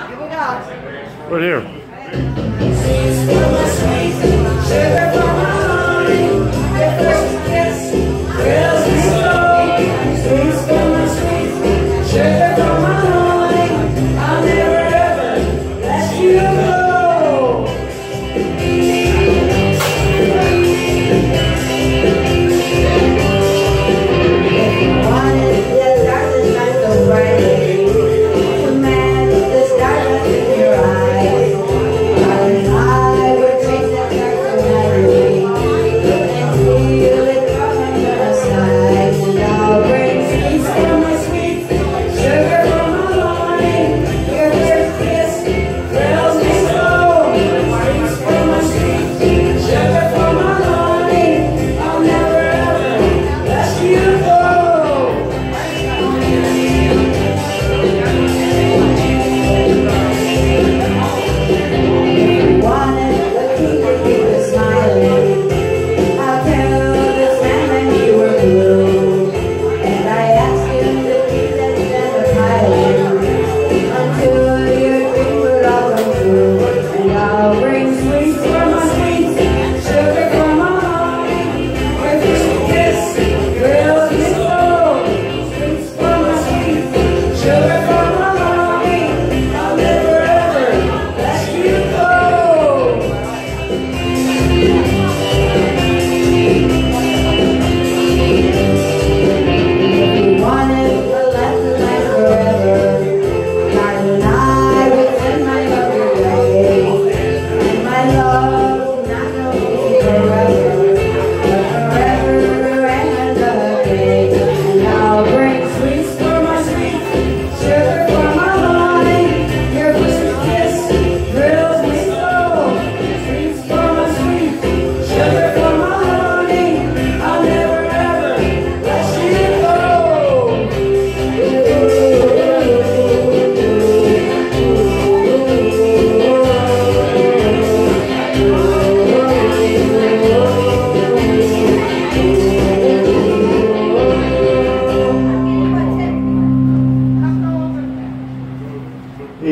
Right here.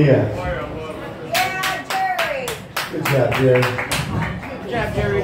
yeah. Good job, Jerry. Good job, Jerry.